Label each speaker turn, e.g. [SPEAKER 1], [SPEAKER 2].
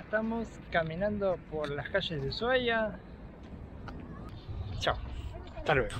[SPEAKER 1] estamos caminando por las calles de Ushuaia. Chao, hasta luego.